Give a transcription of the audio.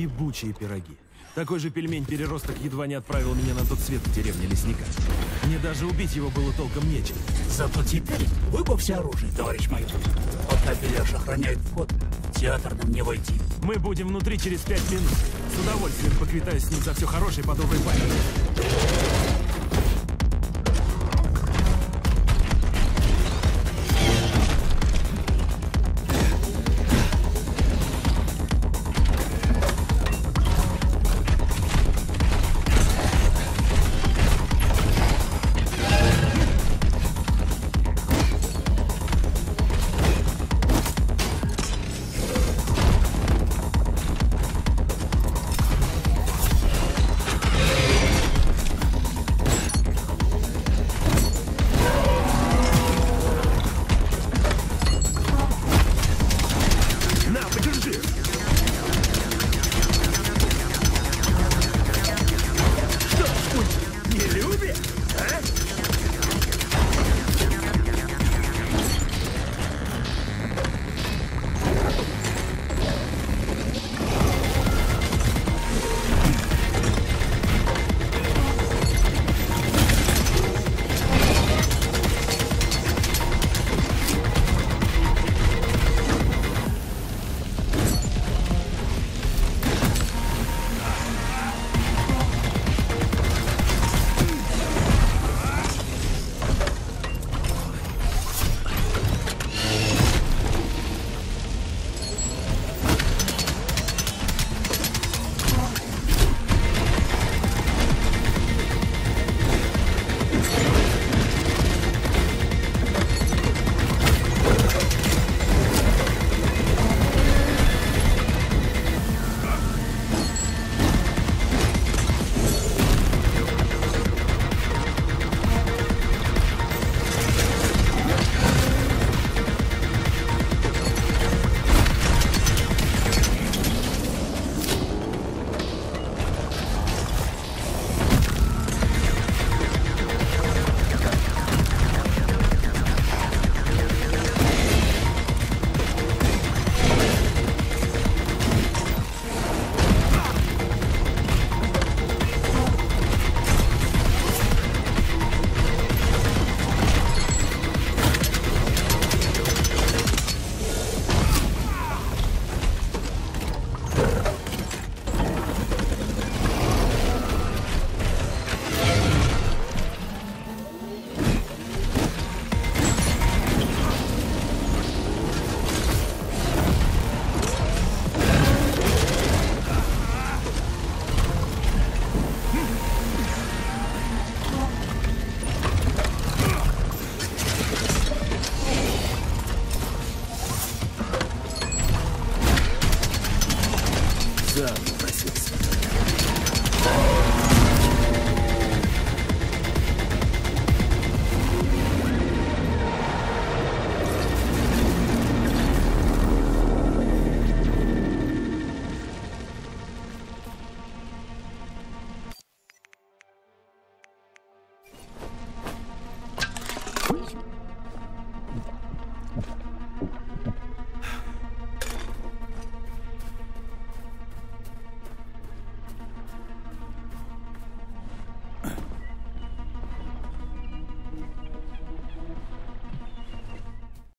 Ебучие пироги. Такой же пельмень-переросток едва не отправил меня на тот свет в деревне лесника. Мне даже убить его было толком нечем. Зато теперь вы во всеоружии, товарищ майор. Вот Беляш охраняет вход, в театр нам не войти. Мы будем внутри через пять минут. С удовольствием поквитаюсь с ним за все хорошее по доброй памяти.